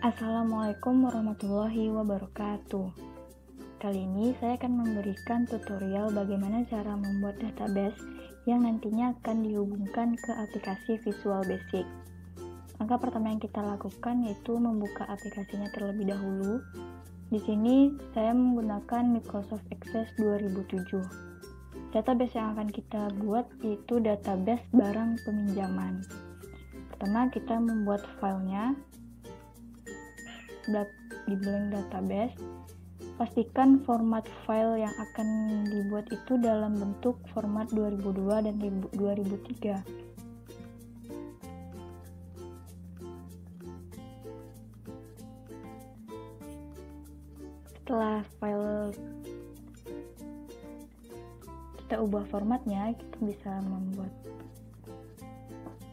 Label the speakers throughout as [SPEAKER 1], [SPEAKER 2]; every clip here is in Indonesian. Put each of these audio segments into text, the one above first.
[SPEAKER 1] Assalamualaikum warahmatullahi wabarakatuh. Kali ini saya akan memberikan tutorial bagaimana cara membuat database yang nantinya akan dihubungkan ke aplikasi Visual Basic. Langkah pertama yang kita lakukan yaitu membuka aplikasinya terlebih dahulu. Di sini saya menggunakan Microsoft Access 2007. Database yang akan kita buat yaitu database barang peminjaman. Pertama kita membuat filenya di blank database, pastikan format file yang akan dibuat itu dalam bentuk format 2002 dan 2003. Setelah file kita ubah formatnya, kita bisa membuat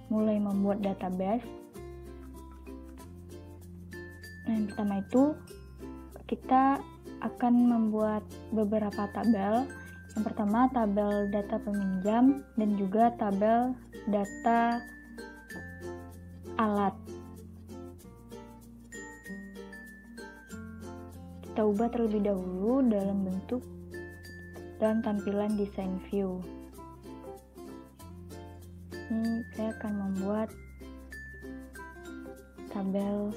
[SPEAKER 1] mulai membuat database Nah, yang pertama itu kita akan membuat beberapa tabel. Yang pertama tabel data peminjam dan juga tabel data alat. Kita ubah terlebih dahulu dalam bentuk dan tampilan design view. Ini saya akan membuat tabel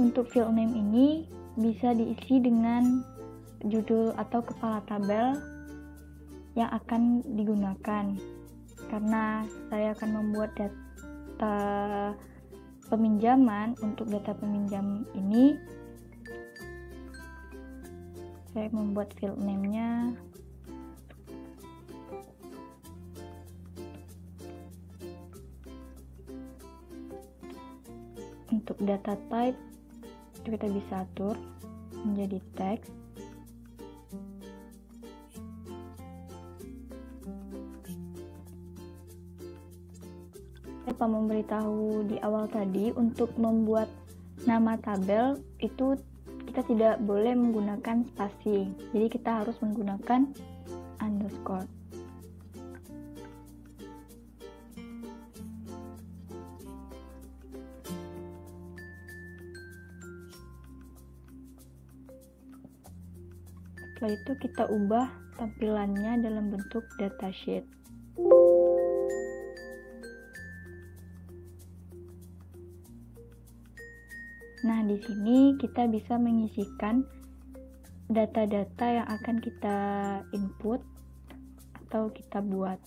[SPEAKER 1] Untuk field name ini bisa diisi dengan judul atau kepala tabel yang akan digunakan. Karena saya akan membuat data peminjaman untuk data peminjam ini saya membuat field name-nya untuk data type itu kita bisa atur menjadi teks. Lupa memberitahu di awal tadi untuk membuat nama tabel itu kita tidak boleh menggunakan spasi. Jadi kita harus menggunakan underscore Setelah itu kita ubah tampilannya dalam bentuk datasheet. Nah, di sini kita bisa mengisikan data-data yang akan kita input atau kita buat.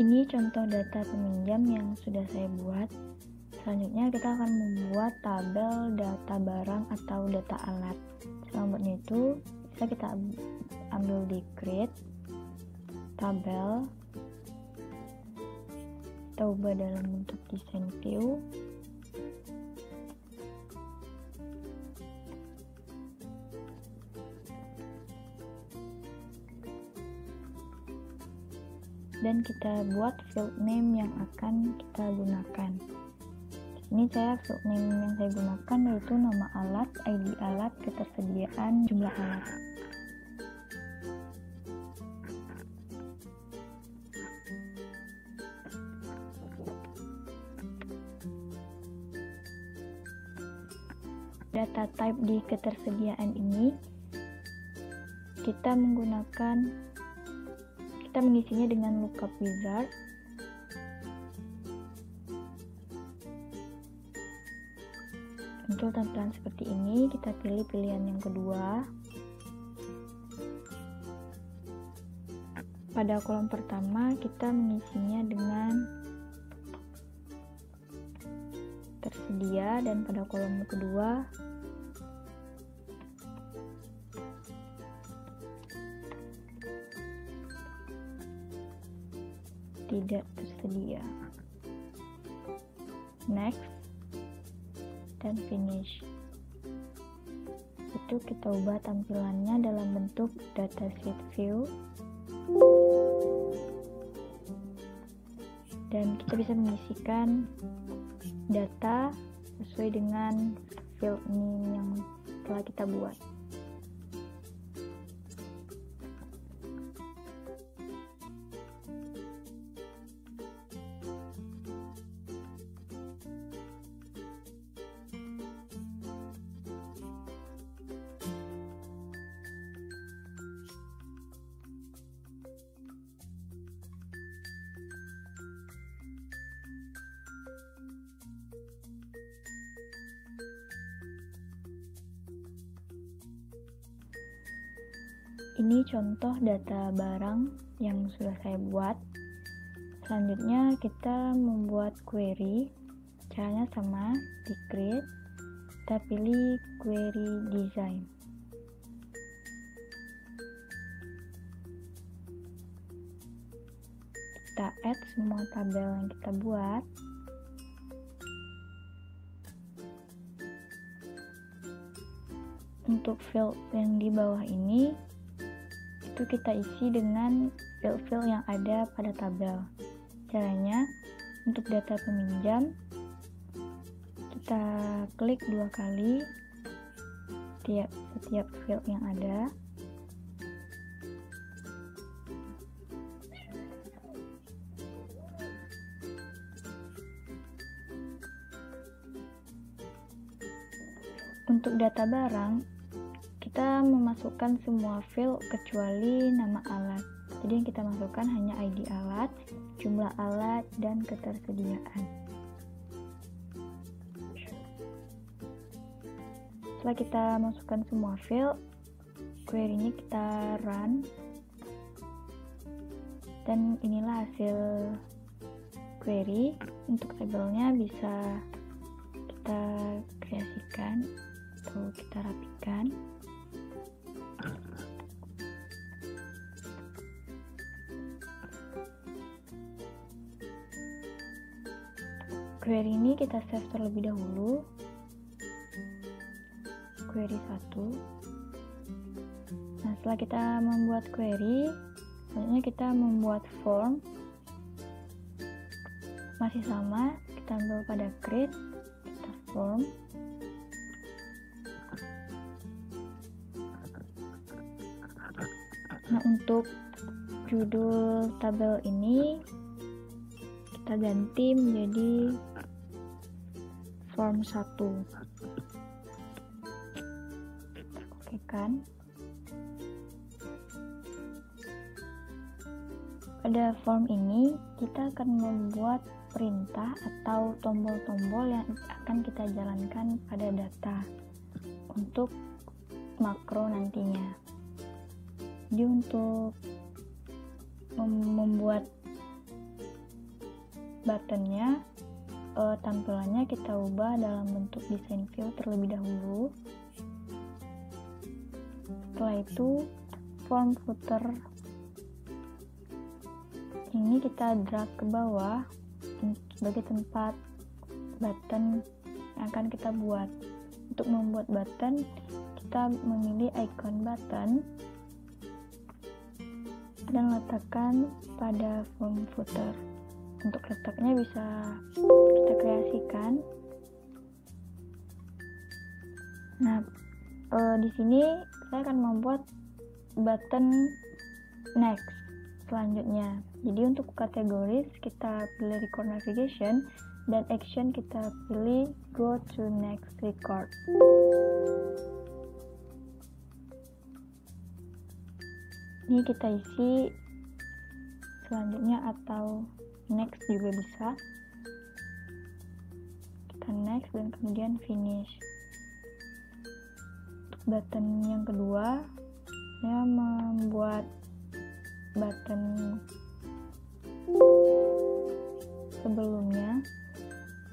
[SPEAKER 1] Ini contoh data peminjam yang sudah saya buat. Selanjutnya kita akan membuat tabel data barang atau data alat. Selanjutnya itu bisa kita ambil di create tabel kita ubah dalam bentuk design view dan kita buat field name yang akan kita gunakan. Ini saya field name yang saya gunakan yaitu nama alat, ID alat, ketersediaan, jumlah alat. Data type di ketersediaan ini kita menggunakan kita mengisinya dengan lookup wizard Untuk tampilan seperti ini, kita pilih pilihan yang kedua. Pada kolom pertama, kita mengisinya dengan tersedia dan pada kolom kedua tidak tersedia. Next dan finish. Itu kita ubah tampilannya dalam bentuk datasheet view. Dan kita bisa mengisikan data sesuai dengan field ini yang telah kita buat. Ini contoh data barang yang sudah saya buat. Selanjutnya kita membuat query. Caranya sama, di create. Kita pilih query design. Kita add semua tabel yang kita buat. Untuk field yang di bawah ini itu kita isi dengan field-field yang ada pada tabel. Caranya, untuk data peminjam, kita klik dua kali setiap, setiap field yang ada. Untuk data barang, kita memasukkan semua field kecuali nama alat. Jadi yang kita masukkan hanya ID alat jumlah alat dan ketersediaan. Setelah kita masukkan semua field query ini kita run. Dan inilah hasil query. Untuk tabelnya bisa kita kreasikan atau kita rapikan query ini kita save terlebih dahulu. Query 1 nah setelah kita membuat query selanjutnya kita membuat form. Masih sama kita ambil pada create kita form. Nah untuk judul tabel ini kita ganti menjadi form 1 oke kan? Pada form ini kita akan membuat perintah atau tombol-tombol yang akan kita jalankan pada data untuk makro nantinya. Jadi untuk membuat buttonnya uh, tampilannya kita ubah dalam bentuk desain view terlebih dahulu. Setelah itu form footer. Ini kita drag ke bawah sebagai tempat button yang akan kita buat. Untuk membuat button kita memilih icon button dan letakkan pada form footer untuk letaknya bisa kita kreasikan. Nah e, di sini saya akan membuat button next selanjutnya. Jadi untuk kategoris kita pilih record navigation dan action kita pilih go to next record. Ini kita isi selanjutnya atau next juga bisa. Kita next dan kemudian finish. Button yang kedua saya membuat button sebelumnya.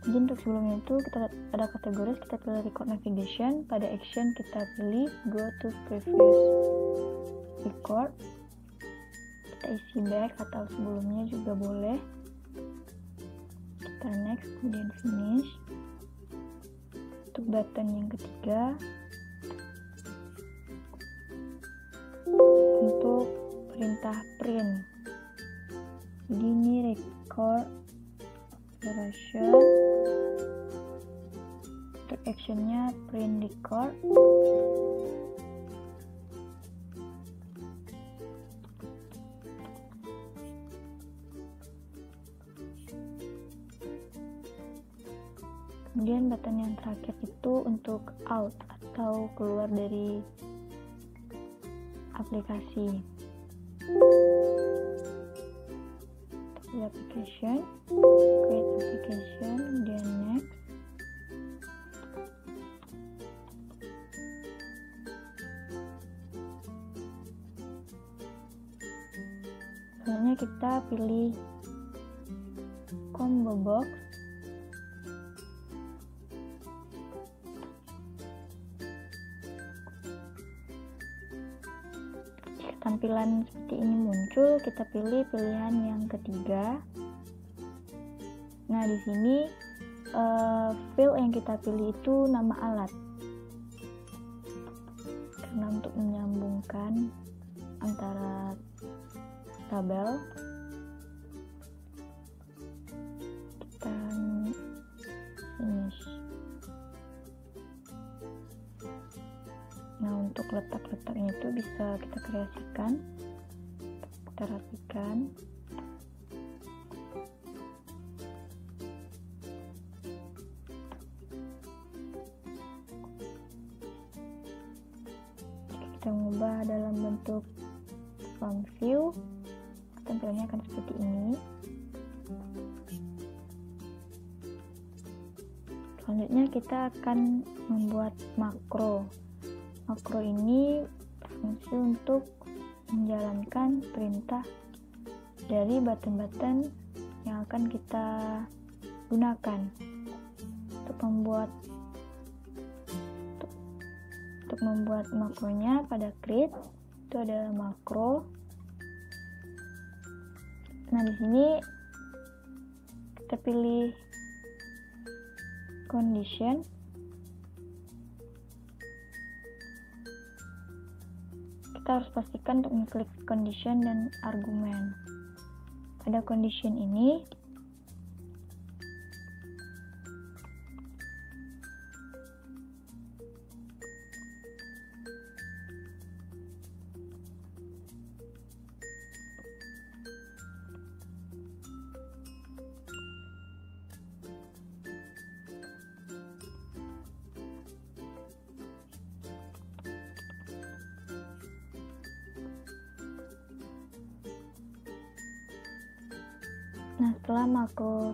[SPEAKER 1] Jadi untuk sebelumnya itu kita ada kategori kita pilih record navigation. Pada action kita pilih go to previous record. Kita isi back atau sebelumnya juga boleh kita next kemudian finish. Untuk button yang ketiga. Untuk perintah print. Jadi ini record operation. Untuk actionnya print record button yang terakhir itu untuk out atau keluar dari aplikasi. Application create application kemudian next. Selanjutnya kita pilih combo box tampilan seperti ini muncul, kita pilih pilihan yang ketiga. Nah, di sini uh, field yang kita pilih itu nama alat. Karena untuk menyambungkan antara tabel Untuk letak-letaknya itu bisa kita kreasikan, kita rapikan. Kita mengubah dalam bentuk front view, tampilannya akan seperti ini. Selanjutnya kita akan membuat makro makro ini berfungsi untuk menjalankan perintah dari button-button yang akan kita gunakan untuk membuat untuk, untuk membuat makronya pada create itu adalah makro. Nah di sini kita pilih condition kita harus pastikan untuk mengklik condition dan argumen. Pada condition ini,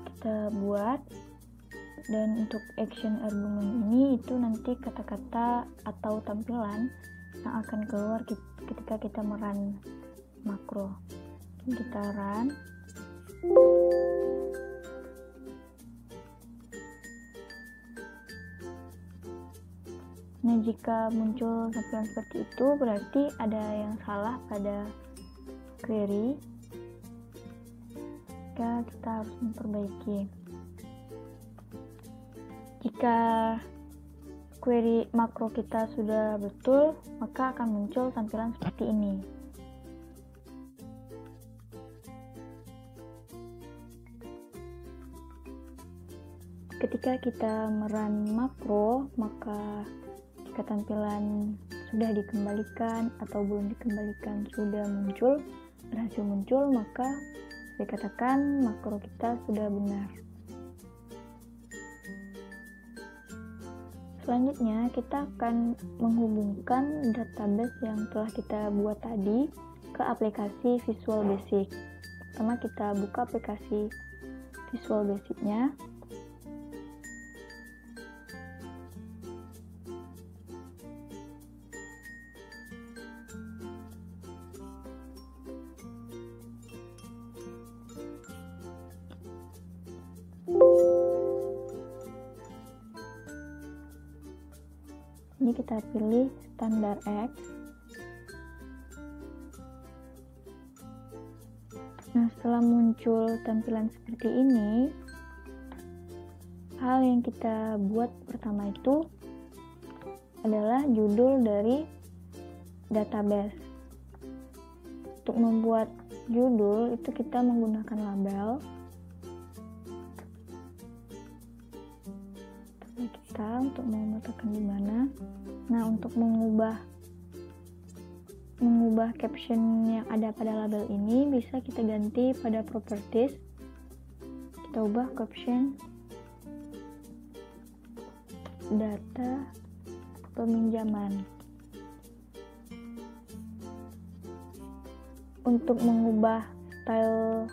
[SPEAKER 1] kita buat dan untuk action argument ini itu nanti kata-kata atau tampilan yang akan keluar ketika kita meran makro. Kita run. Nah, jika muncul tampilan seperti itu berarti ada yang salah pada query kita harus memperbaiki. Jika query makro kita sudah betul, maka akan muncul tampilan seperti ini. Ketika kita meran makro, maka jika tampilan sudah dikembalikan atau belum dikembalikan sudah muncul, berhasil muncul, maka dikatakan makro kita sudah benar. Selanjutnya, kita akan menghubungkan database yang telah kita buat tadi ke aplikasi Visual Basic. Pertama, kita buka aplikasi Visual Basic-nya. Kita pilih standar X. Nah, setelah muncul tampilan seperti ini, hal yang kita buat pertama itu adalah judul dari database. Untuk membuat judul itu kita menggunakan label. Kita untuk meletakkan di mana. Nah, untuk mengubah mengubah caption yang ada pada label ini bisa kita ganti pada properties kita ubah caption data peminjaman untuk mengubah style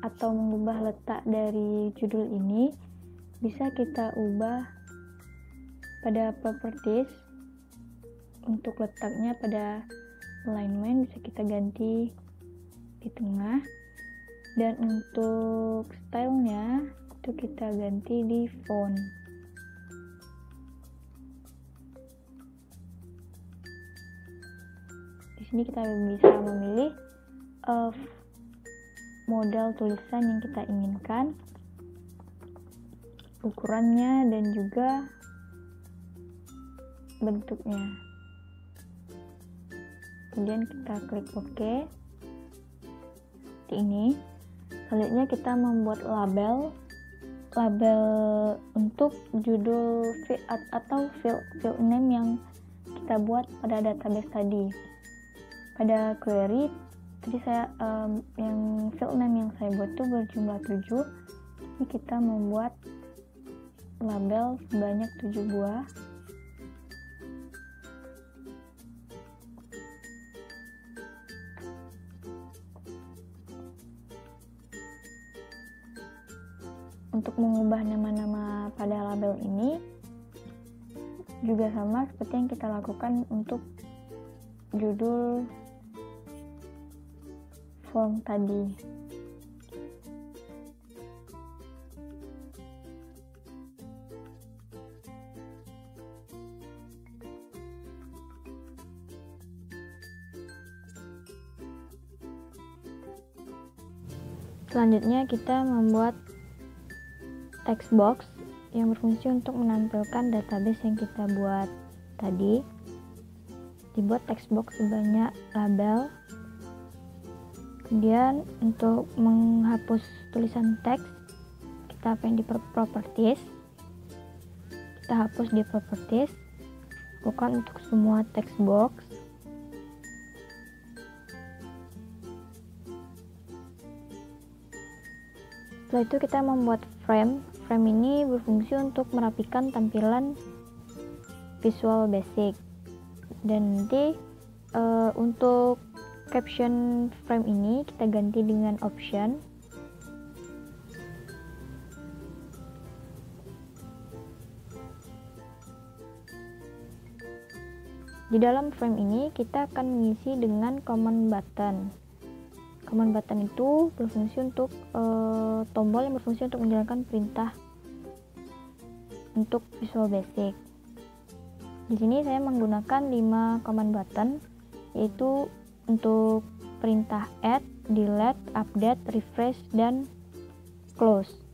[SPEAKER 1] atau mengubah letak dari judul ini bisa kita ubah pada properties untuk letaknya pada alignment bisa kita ganti di tengah. Dan untuk stylenya itu kita ganti di font. Di sini kita bisa memilih uh, model tulisan yang kita inginkan ukurannya dan juga bentuknya. Kemudian kita klik OK. Seperti ini. Selanjutnya kita membuat label. Label untuk judul field atau field, field name yang kita buat pada database tadi. Pada query tadi saya um, yang field name yang saya buat itu berjumlah 7 ini kita membuat label sebanyak 7 buah untuk mengubah nama-nama pada label ini juga sama seperti yang kita lakukan untuk judul form tadi. Selanjutnya kita membuat text box yang berfungsi untuk menampilkan database yang kita buat tadi. Dibuat text box sebanyak label. Kemudian untuk menghapus tulisan teks kita pengen di properties? Kita hapus di properties. Bukan untuk semua text box setelah itu kita membuat frame Frame ini berfungsi untuk merapikan tampilan Visual Basic. Dan nanti uh, untuk caption frame ini kita ganti dengan option. Di dalam frame ini kita akan mengisi dengan command button command button itu berfungsi untuk e, tombol yang berfungsi untuk menjalankan perintah untuk Visual Basic. Di sini saya menggunakan 5 command button yaitu untuk perintah add, delete, update, refresh, dan close.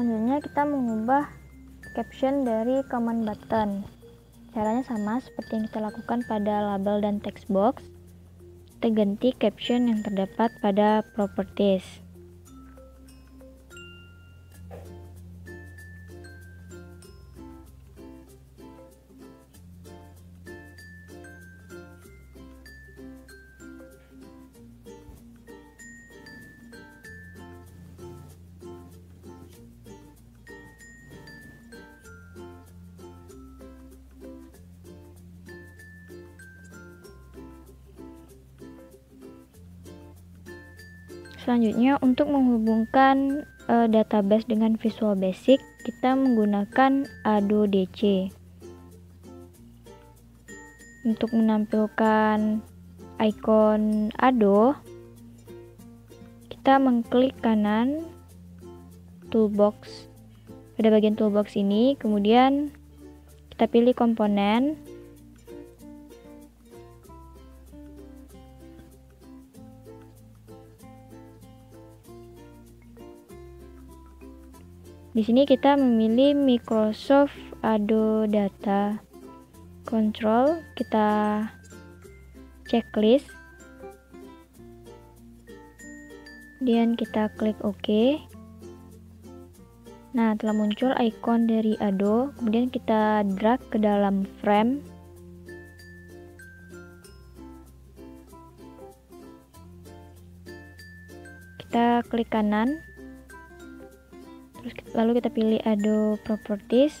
[SPEAKER 1] Selanjutnya kita mengubah caption dari command button. Caranya sama seperti yang kita lakukan pada label dan text box. Kita ganti caption yang terdapat pada properties. Selanjutnya, untuk menghubungkan uh, database dengan Visual Basic, kita menggunakan Ado DC. Untuk menampilkan icon Ado, kita mengklik kanan toolbox pada bagian toolbox ini, kemudian kita pilih komponen Di sini kita memilih Microsoft Ado Data Control, kita checklist. Kemudian kita klik OK. Nah, telah muncul icon dari Ado, kemudian kita drag ke dalam frame. Kita klik kanan terus lalu kita pilih Ado Properties.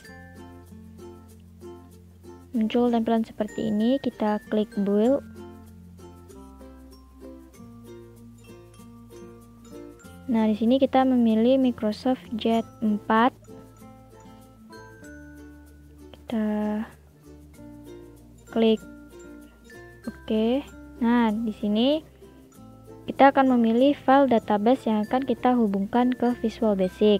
[SPEAKER 1] Muncul tampilan seperti ini. Kita klik build. Nah di sini kita memilih Microsoft Jet 4 kita klik oke nah di sini kita akan memilih file database yang akan kita hubungkan ke Visual Basic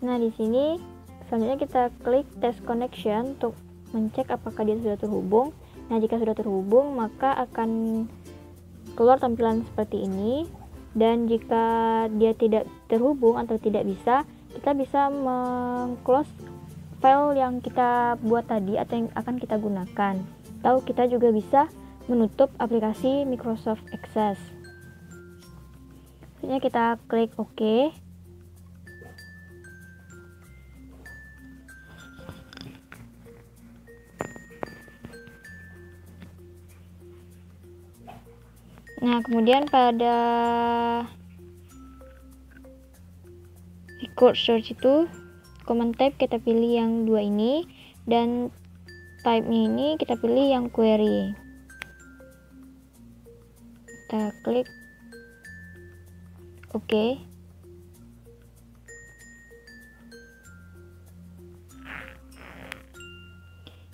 [SPEAKER 1] Nah, di sini selanjutnya kita klik test connection untuk mencek apakah dia sudah terhubung. Nah, jika sudah terhubung, maka akan keluar tampilan seperti ini. Dan jika dia tidak terhubung atau tidak bisa, kita bisa mengclose file yang kita buat tadi atau yang akan kita gunakan. Atau kita juga bisa menutup aplikasi Microsoft Access. Selanjutnya kita klik OK. Nah, kemudian pada record search itu command type kita pilih yang dua ini dan type-nya ini kita pilih yang query. Kita klik oke. Okay.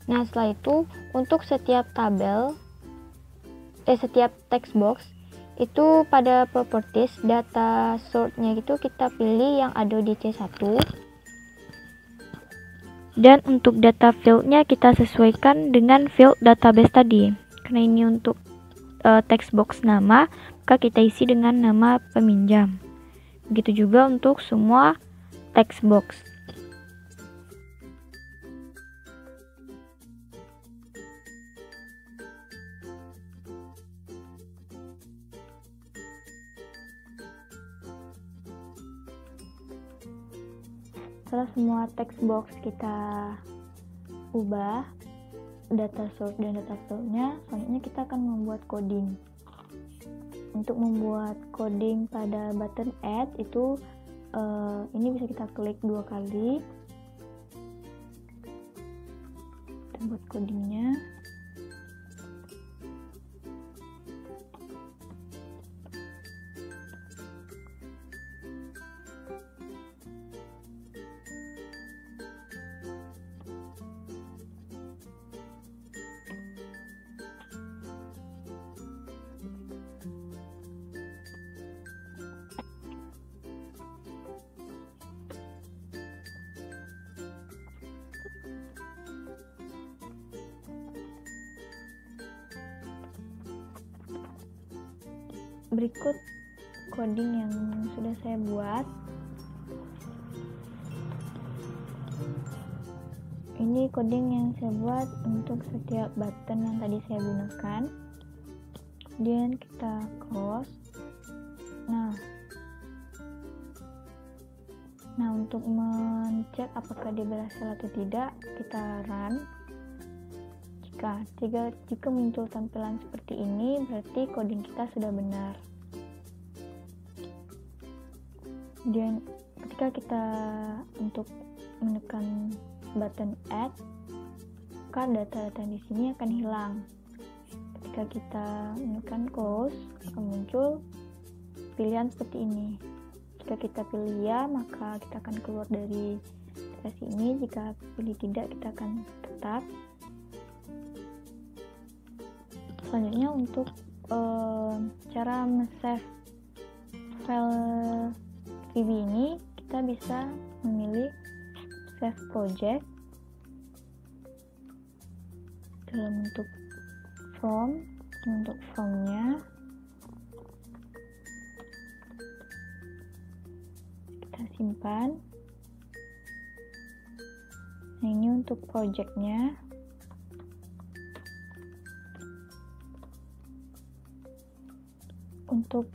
[SPEAKER 1] Nah, setelah itu untuk setiap tabel eh setiap text box itu pada properties data sortnya itu kita pilih yang ada di C1 dan untuk data fieldnya kita sesuaikan dengan field database tadi. Karena ini untuk uh, text box nama maka kita isi dengan nama peminjam. Begitu juga untuk semua text box setelah semua text box kita ubah data source dan data flow-nya, selanjutnya kita akan membuat coding. Untuk membuat coding pada button add itu uh, ini bisa kita klik dua kali. Kita buat codingnya. Berikut coding yang sudah saya buat. Ini coding yang saya buat untuk setiap button yang tadi saya gunakan. Kemudian kita close. Nah. Nah untuk mencek apakah dia berhasil atau tidak kita run jika Jika, jika muncul tampilan seperti ini, berarti coding kita sudah benar. Dan ketika kita untuk menekan button add, maka data-data di sini akan hilang. Ketika kita menekan close, akan muncul pilihan seperti ini. Jika kita pilih ya, maka kita akan keluar dari sesi ini. Jika pilih tidak, kita akan tetap selanjutnya untuk uh, cara save file VB ini kita bisa memilih save project. Dalam bentuk from untuk formnya. Kita simpan. Nah ini untuk projectnya untuk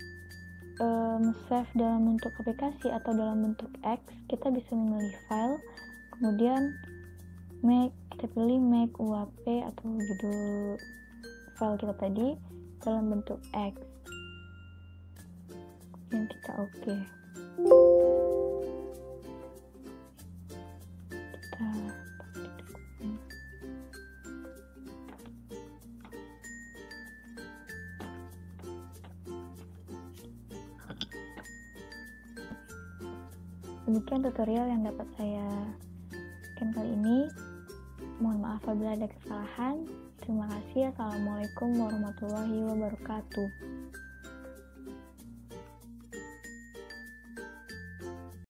[SPEAKER 1] um, save dalam bentuk aplikasi atau dalam bentuk X kita bisa memilih file kemudian make kita pilih make UAP atau judul file kita tadi dalam bentuk X yang kita oke okay. Tutorial yang dapat saya berikan kali ini. Mohon maaf apabila ada kesalahan. Terima kasih. Assalamualaikum warahmatullahi wabarakatuh.